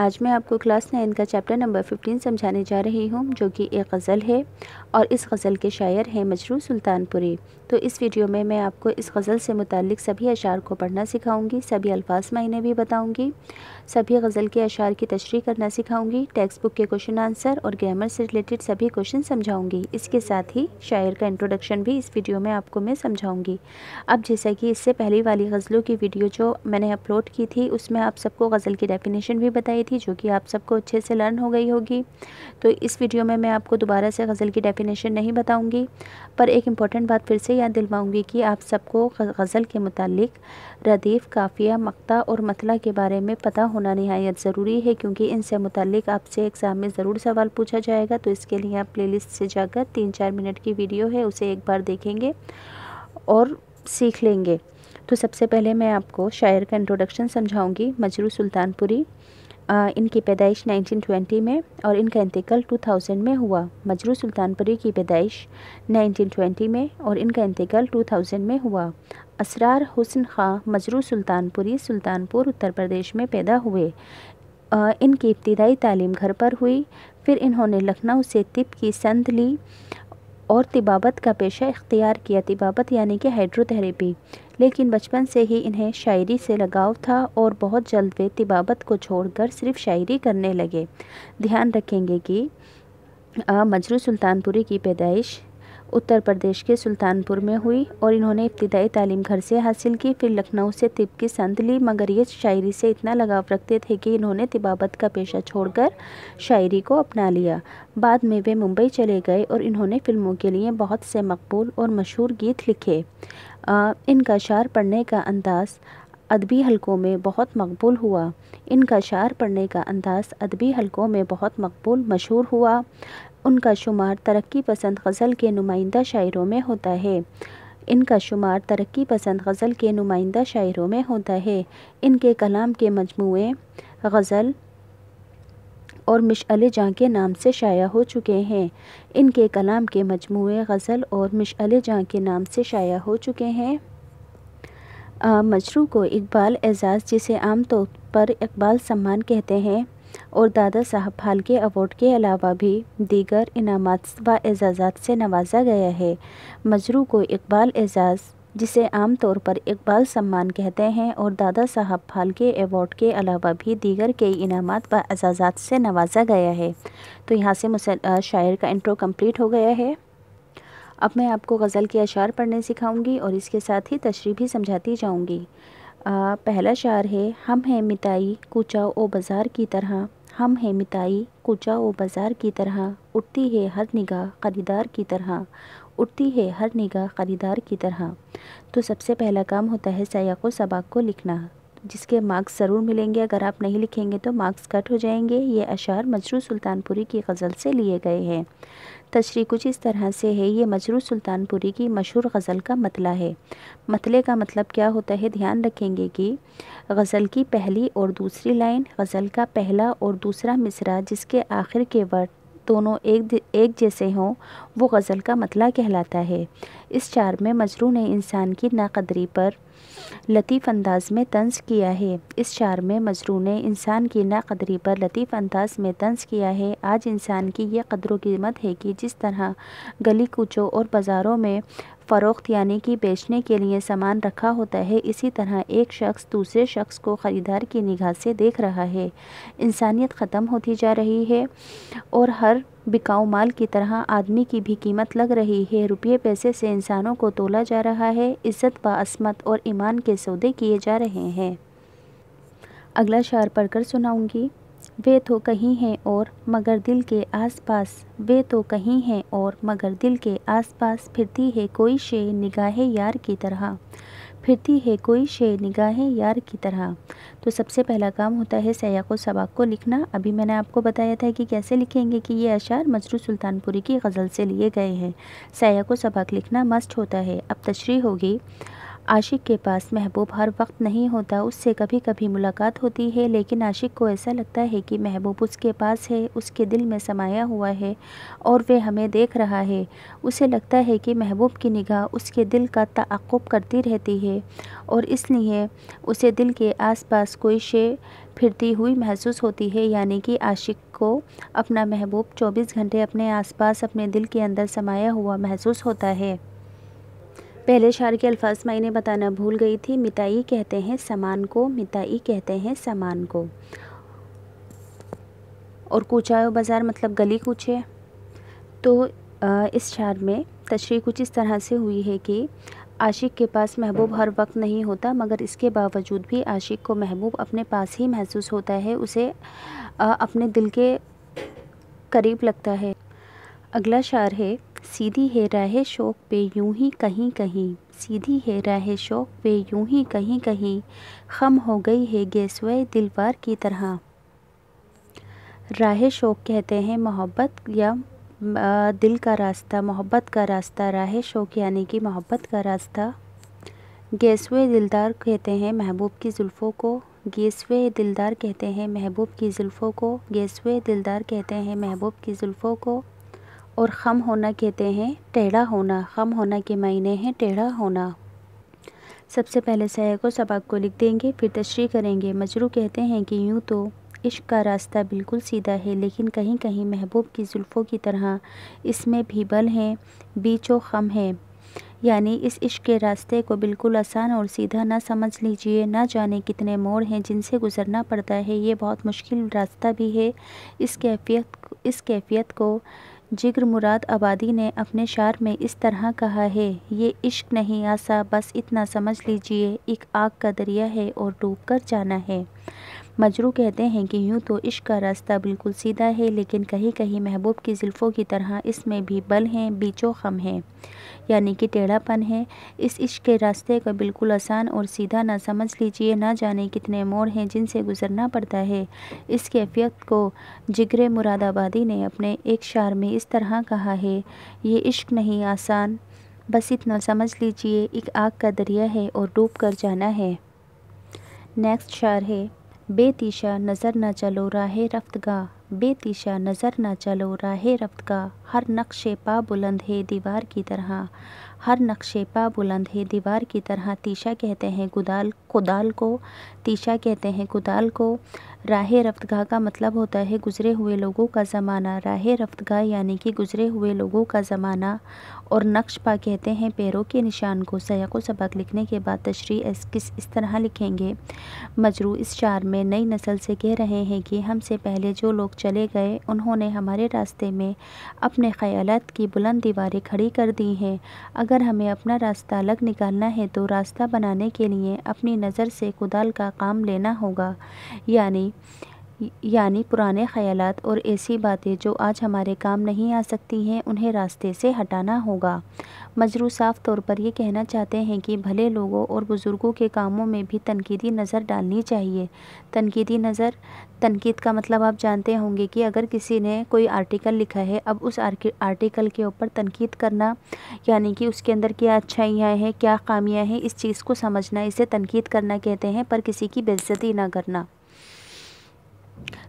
آج میں آپ کو کلاس نائن کا چیپٹر نمبر ففٹین سمجھانے جا رہی ہوں، جو کہ ایک غزل ہے اور اس غزل کے شاعر ہیں مجرو سلطان پوری۔ تو اس ویڈیو میں میں آپ کو اس غزل سے متعلق سبھی اشعار کو پڑھنا سکھاؤں گی، سبھی الفاظ معنی بھی بتاؤں گی، سبھی غزل کے اشعار کی تشریح کرنا سکھاؤں گی، ٹیکسٹ بک کے کوشچن آنسر اور گرامر سے ریلیٹڈ سبھی کوشچن سمجھاؤں گی۔ اس کے ساتھ ہی شاعر کا انٹروڈکشن بھی اس ویڈیو میں آپ کو میں سمجھاؤں گی۔ اب جیسا کہ اس سے پہلی والی غزلوں کی ویڈیو جو میں نے اپلوڈ کی تھی، اس میں آپ سب کو غزل کی ڈیفینیشن بھی بتائی تھی جو کہ آپ سب کو اچھے سے لرن ہو گئی ہوگی۔ تو اس ویڈیو میں میں آپ کو دوبارہ سے غزل کی ڈیفینیشن نہیں بتاؤں گی، پر ایک امپورٹنٹ بات پھر سے یاد دلواؤں گی کہ آپ سب کو غزل کے متعلق ردیف، کافیہ، مقطع اور مطلع کے بارے میں پتہ ہونا نہایت ضروری ہے، کیونکہ ان سے متعلق آپ سے ایگزام میں ضرور سوال پوچھا جائے گا۔ تو اس کے لیے آپ پلے لسٹ سے جا کر تین چار منٹ کی ویڈیو ہے، اسے ایک بار دیکھیں گے اور سیکھ لیں گے۔ تو سب سے پہلے میں آپ کو شاعر کا انٹروڈکشن سمجھاؤں گی مجرو سلطان پوری۔ ان کی پیدائش 1920 میں اور ان کا انتقال 2000 میں ہوا۔ مجرو سلطان پری کی پیدائش 1920 میں اور ان کا انتقال 2000 میں ہوا۔ اسرار حسن خاں مجرو سلطان پوری سلطان پور اتر پردیش میں پیدا ہوئے۔ ان کی ابتدائی تعلیم گھر پر ہوئی۔ پھر انہوں نے لکھنؤ سے طب کی سند لی۔ اور طبابت کا پیشہ اختیار کیا۔ طبابت یعنی کہ ہائیڈرو تھیریپی لیکن بچپن سے ہی انہیں شاعری سے لگاؤ تھا اور بہت جلد وہ طبابت کو چھوڑ کر صرف شاعری کرنے لگے۔ دھیان رکھیں گے کہ مجرو سلطان پوری کی پیدائش اتر پردیش کے سلطان پور میں ہوئی اور انہوں نے ابتدائی تعلیم گھر سے حاصل کی، پھر لکھنؤ سے طب کی سند لی۔ مگر یہ شاعری سے اتنا لگاؤ رکھتے تھے کہ انہوں نے طبابت کا پیشہ چھوڑ کر شاعری کو اپنا لیا۔ بعد میں وہ ممبئی چلے گئے اور انہوں نے فلموں کے لیے بہت سے مقبول اور مشہور گیت لکھے۔ ان کا شعر پڑھنے کا انداز ادبی حلقوں میں بہت مقبول ہوا۔ ان کا شعر پڑھنے کا انداز ادبی حلقوں میں بہت مقبول مشہور ہوا۔ ان کا شمار ترقی پسند غزل کے نمائندہ شاعروں میں ہوتا ہے۔ ان کا شمار ترقی پسند غزل کے نمائندہ شاعروں میں ہوتا ہے۔ ان کے کلام کے مجموعے غزل اور مشعل جاں کے نام سے شائع ہو چکے ہیں۔ ان کے کلام کے مجموعے غزل اور مشعل جاں کے نام سے شائع ہو چکے ہیں۔ مجرو کو اقبال اعزاز جسے عام طور پر اقبال سمان کہتے ہیں۔ اور دادا صاحب پھالکے ایوارڈ کے علاوہ بھی دیگر انعامات و اعزازات سے نوازا گیا ہے۔ مجروح کو اقبال اعزاز، جسے عام طور پر اقبال سمان کہتے ہیں، اور دادا صاحب پھالکے ایوارڈ کے علاوہ بھی دیگر کئی انعامات و اعزازات سے نوازا گیا ہے۔ تو یہاں سے شاعر کا انٹرو کمپلیٹ ہو گیا ہے۔ اب میں آپ کو غزل کے اشعار پڑھنے سکھاؤں گی اور اس کے ساتھ ہی تشریح بھی سمجھاتی جاؤں گی۔ پہلا شعر ہے، ہم ہیں متائی کوچا او بازار کی طرح۔ ہم ہیں متائی کوچا و بازار کی طرح۔ اٹھتی ہے ہر نگاہ خریدار کی طرح۔ اٹھتی ہے ہر نگاہ خریدار کی طرح۔ تو سب سے پہلا کام ہوتا ہے سیاق و سباق کو لکھنا۔ جس کے مارکس ضرور ملیں گے۔ اگر آپ نہیں لکھیں گے تو مارکس کٹ ہو جائیں گے۔ یہ اشعار مجروع سلطان پوری کی غزل سے لیے گئے ہیں۔ تشریح کچھ اس طرح سے ہے، یہ مجرو سلطان پوری کی مشہور غزل کا مطلعہ ہے۔ مطلع کا مطلب کیا ہوتا ہے؟ دھیان رکھیں گے کہ غزل کی پہلی اور دوسری لائن، غزل کا پہلا اور دوسرا مصرہ جس کے آخر کے ورڈ دونوں ایک ایک جیسے ہوں، وہ غزل کا مطلع کہلاتا ہے۔ اس چار میں مجروع نے انسان کی ناقدری پر لطیف انداز میں طنز کیا ہے۔ اس چار میں مجروع نے انسان کی ناقدری پر لطیف انداز میں طنز کیا ہے۔ آج انسان کی یہ قدر و قیمت ہے کہ جس طرح گلی کوچوں اور بازاروں میں فروخت یعنی کہ بیچنے کے لیے سامان رکھا ہوتا ہے، اسی طرح ایک شخص دوسرے شخص کو خریدار کی نگاہ سے دیکھ رہا ہے۔ انسانیت ختم ہوتی جا رہی ہے اور ہر بکاؤ مال کی طرح آدمی کی بھی قیمت لگ رہی ہے۔ روپیے پیسے سے انسانوں کو تولا جا رہا ہے، عزت با عصمت اور ایمان کے سودے کیے جا رہے ہیں۔ اگلا شعر پڑھ کر سناؤں گی۔ وہ تو کہیں ہیں اور مگر دل کے آس پاس وے تو کہیں ہیں اور مگر دل کے آس پاس پھرتی ہے کوئی شے نگاہ یار کی طرح۔ پھرتی ہے کوئی شے نگاہ یار کی طرح۔ تو سب سے پہلا کام ہوتا ہے سیاق و سباق کو لکھنا۔ ابھی میں نے آپ کو بتایا تھا کہ کیسے لکھیں گے کہ یہ اشعار مجرو سلطان پوری کی غزل سے لیے گئے ہیں۔ سیاق و سباق لکھنا مسٹ ہوتا ہے۔ اب تشریح ہوگی۔ عاشق کے پاس محبوب ہر وقت نہیں ہوتا، اس سے کبھی کبھی ملاقات ہوتی ہے، لیکن عاشق کو ایسا لگتا ہے کہ محبوب اس کے پاس ہے، اس کے دل میں سمایا ہوا ہے اور وہ ہمیں دیکھ رہا ہے۔ اسے لگتا ہے کہ محبوب کی نگاہ اس کے دل کا تعقب کرتی رہتی ہے اور اس لیے اسے دل کے آس پاس کوئی شے پھرتی ہوئی محسوس ہوتی ہے یعنی کہ عاشق کو اپنا محبوب چوبیس گھنٹے اپنے آس پاس اپنے دل کے اندر سمایا ہوا محسوس ہوتا ہے۔ پہلے شعر کے الفاظ میں انہیں بتانا بھول گئی تھی۔ متائی کہتے ہیں سامان کو، متائی کہتے ہیں سامان کو۔ اور کوچا بازار مطلب گلی کوچے۔ تو اس شعر میں تشریح کچھ اس طرح سے ہوئی ہے کہ عاشق کے پاس محبوب ہر وقت نہیں ہوتا، مگر اس کے باوجود بھی عاشق کو محبوب اپنے پاس ہی محسوس ہوتا ہے، اسے اپنے دل کے قریب لگتا ہے۔ اگلا شعر ہے سیدھی ہے راہ شوق پہ یوں ہی کہیں کہیں، سیدھی ہے راہ شوق پہ یوں ہی کہیں کہیں، خم ہو گئی ہے گیسوئے دلوار کی طرح۔ راہ شوق کہتے ہیں محبت یا دل کا راستہ، محبت کا راستہ۔ راہ شوق یعنی کہ محبت کا راستہ۔ گیسوے دلدار کہتے ہیں محبوب کی زلفوں کو۔ گیسوے دلدار کہتے ہیں محبوب کی زلفوں کو۔ گیسوے دلدار کہتے ہیں محبوب کی زلفوں کو۔ اور خم ہونا کہتے ہیں، ٹیڑھا ہونا۔ خم ہونا کے معنی ہیں ٹیڑھا ہونا۔ سب سے پہلے سیاح کو سبق کو لکھ دیں گے، پھر تشریح کریں گے۔ مجرو کہتے ہیں کہ یوں تو عشق کا راستہ بالکل سیدھا ہے، لیکن کہیں کہیں محبوب کی زلفوں کی طرح اس میں بھی بل ہیں، بیچ و خم ہے یعنی اس عشق کے راستے کو بالکل آسان اور سیدھا نہ سمجھ لیجیے، نہ جانے کتنے موڑ ہیں جن سے گزرنا پڑتا ہے۔ یہ بہت مشکل راستہ بھی ہے۔ اس کیفیت اس کیفیت کو جگر مراد آبادی نے اپنے شعر میں اس طرح کہا ہے، یہ عشق نہیں آسا، بس اتنا سمجھ لیجیے، ایک آگ کا دریا ہے اور ڈوب کر جانا ہے۔ مجرو کہتے ہیں کہ یوں تو عشق کا راستہ بالکل سیدھا ہے، لیکن کہیں کہیں محبوب کی زلفوں کی طرح اس میں بھی بل ہیں بیچو خم ہیں۔ یعنی کہ ٹیڑھا پن ہے۔ اس عشق کے راستے کو بالکل آسان اور سیدھا نہ سمجھ لیجیے، نہ جانے کتنے موڑ ہیں جن سے گزرنا پڑتا ہے۔ اس کیفیت کو جگر مراد آبادی نے اپنے ایک شعر میں اس طرح کہا ہے، یہ عشق نہیں آسان، بس اتنا سمجھ لیجیے، ایک آگ کا دریا ہے اور ڈوب کر جانا ہے۔ نیکسٹ شعر ہے، بے تیشہ نظر نہ چلو، راہ رفت گاہ۔ بے تیشہ نظر نہ چلو راہ رفت گاہ ہر نقش پا بلند ہے دیوار کی طرح۔ ہر نقش پا بلند ہے دیوار کی طرح۔ تیشہ کہتے ہیں کدال کدال کو۔ تیشہ کہتے ہیں کدال کو۔ راہ رفت گاہ کا مطلب ہوتا ہے گزرے ہوئے لوگوں کا زمانہ۔ راہ رفت گاہ یعنی کہ گزرے ہوئے لوگوں کا زمانہ۔ اور نقش پا کہتے ہیں پیروں کے نشان کو۔ سیاق و سبق لکھنے کے بعد تشریح اس کس اس طرح لکھیں گے۔ مجرو اس شعر میں نئی نسل سے کہہ رہے ہیں کہ ہم سے پہلے جو لوگ چلے گئے۔ انہوں نے ہمارے راستے میں اپنے خیالات کی بلند دیواریں کھڑی کر دی ہیں۔ اگر ہمیں اپنا راستہ الگ نکالنا ہے تو راستہ بنانے کے لیے اپنی نظر سے کدال کا کام لینا ہوگا۔ یعنی یعنی پرانے خیالات اور ایسی باتیں جو آج ہمارے کام نہیں آ سکتی ہیں، انہیں راستے سے ہٹانا ہوگا۔ مجرو صاف طور پر یہ کہنا چاہتے ہیں کہ بھلے لوگوں اور بزرگوں کے کاموں میں بھی تنقیدی نظر ڈالنی چاہیے۔ تنقیدی نظر، تنقید کا مطلب آپ جانتے ہوں گے کہ اگر کسی نے کوئی آرٹیکل لکھا ہے، اب اس آرٹیکل کے اوپر تنقید کرنا یعنی کہ اس کے اندر کیا اچھائیاں ہیں، کیا خامیاں ہیں، اس چیز کو سمجھنا، اسے تنقید کرنا کہتے ہیں، پر کسی کی بےزتی نہ کرنا۔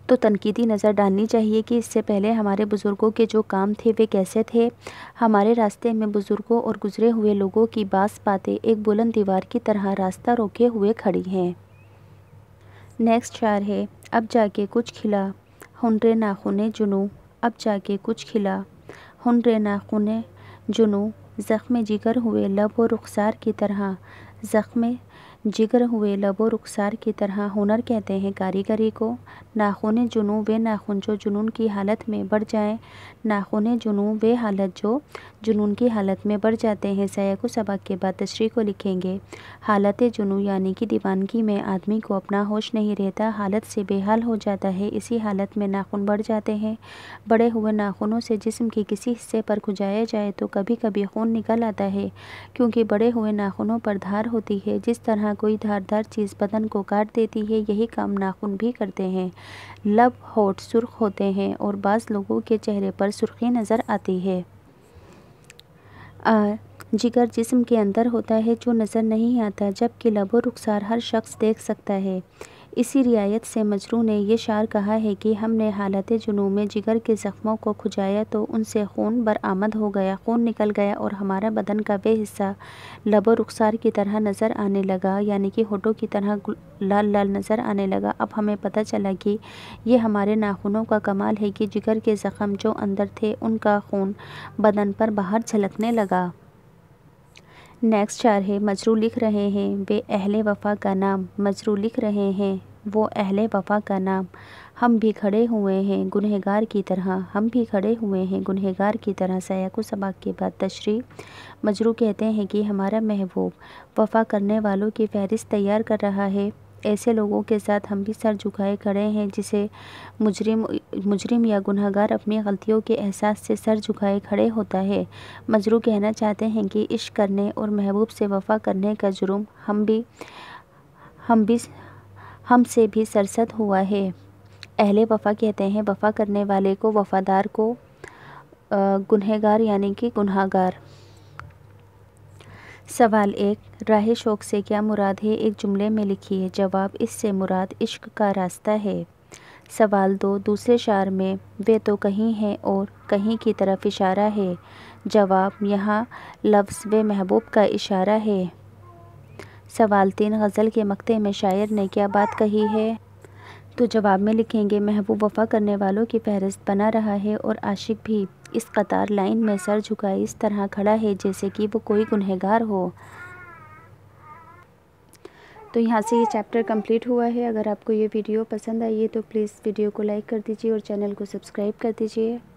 تو تنقیدی نظر ڈالنی چاہیے کہ اس سے پہلے ہمارے بزرگوں کے جو کام تھے وہ کیسے تھے۔ ہمارے راستے میں بزرگوں اور گزرے ہوئے لوگوں کی بعض باتیں ایک بلند دیوار کی طرح راستہ روکے ہوئے کھڑی ہیں۔ نیکسٹ شعر ہے، اب جا کے کچھ کھلا۔ ہنر ناخن جنو، اب جا کے کچھ کھلا۔ ہنر ناخن جنو، زخم جگر ہوئے لب و رخسار کی طرح۔ زخم جگر ہوئے لب و رخسار کی طرح ہنر کہتے ہیں کاریگری کو۔ ناخن جنو و ناخن جو جنون کی حالت میں بڑھ جائیں ناخن جنو و حالت جو جنون کی حالت میں بڑھ جاتے ہیں۔ سیاق و سبق کے بعد تشریح کو لکھیں گے۔ حالت جنو یعنی کہ دیوانگی میں آدمی کو اپنا ہوش نہیں رہتا، حالت سے بے حال ہو جاتا ہے۔ اسی حالت میں ناخن بڑھ جاتے ہیں۔ بڑے ہوئے ناخنوں سے جسم کے کسی حصے پر کھجایا جائے تو کبھی کبھی خون نکل آتا ہے، کیونکہ بڑے ہوئے ناخنوں پر دھار ہوتی ہے۔ جس طرح کوئی دھاردار چیز بدن کو کاٹ دیتی ہے، یہی کام ناخن بھی کرتے ہیں۔ لب ہوٹ سرخ ہوتے ہیں اور بعض لوگوں کے چہرے پر سرخی نظر آتی ہے۔ جگر جسم کے اندر ہوتا ہے جو نظر نہیں آتا، جبکہ لب و رخسار ہر شخص دیکھ سکتا ہے۔ اسی رعایت سے مجروح نے یہ شعر کہا ہے کہ ہم نے حالت جنوب میں جگر کے زخموں کو کھجایا تو ان سے خون برآمد ہو گیا، خون نکل گیا اور ہمارا بدن کا بے حصہ لب و رخسار کی طرح نظر آنے لگا یعنی کہ ہوٹوں کی طرح لال لال نظر آنے لگا۔ اب ہمیں پتہ چلا کہ یہ ہمارے ناخنوں کا کمال ہے کہ جگر کے زخم جو اندر تھے ان کا خون بدن پر باہر جھلکنے لگا۔ نیکسٹ شعر ہے، مجروح لکھ رہے ہیں، بے اہل وفا کا نام مجروح لکھ رہے ہیں۔ وہ اہل وفا کا نام۔ ہم بھی کھڑے ہوئے ہیں گنہگار کی طرح۔ ہم بھی کھڑے ہوئے ہیں گنہگار کی طرح۔ سیاق و سباق کے بعد تشریح۔ مجروح کہتے ہیں کہ ہمارا محبوب وفا کرنے والوں کی فہرست تیار کر رہا ہے۔ ایسے لوگوں کے ساتھ ہم بھی سر جھکائے کھڑے ہیں جسے مجرم مجرم یا گنہگار اپنی غلطیوں کے احساس سے سر جھکائے کھڑے ہوتا ہے۔ مجروح کہنا چاہتے ہیں کہ عشق کرنے اور محبوب سے وفا کرنے کا جرم ہم بھی ہم بھی ہم سے بھی سرزد ہوا ہے۔ اہل وفا کہتے ہیں، وفا کرنے والے کو وفادار کو گنہگار یعنی کہ گنہگار۔ سوال ایک، راہ شوق سے کیا مراد ہے؟ ایک جملے میں لکھیے، جواب، اس سے مراد عشق کا راستہ ہے۔ سوال دو، دوسرے شعر میں، وہ تو کہیں ہے اور کہیں کی طرف اشارہ ہے۔ جواب، یہاں لفظ و محبوب کا اشارہ ہے۔ سوال تین غزل کے مقطع میں شاعر نے کیا بات کہی ہے؟ تو جواب میں لکھیں گے، محبوب وفا کرنے والوں کی فہرست بنا رہا ہے اور عاشق بھی اس قطار لائن میں سر جھکائے اس طرح کھڑا ہے جیسے کہ وہ کوئی گنہگار ہو۔ تو یہاں سے یہ چیپٹر کمپلیٹ ہوا ہے۔ اگر آپ کو یہ ویڈیو پسند آئی ہے تو پلیز ویڈیو کو لائک کر دیجیے اور چینل کو سبسکرائب کر دیجیے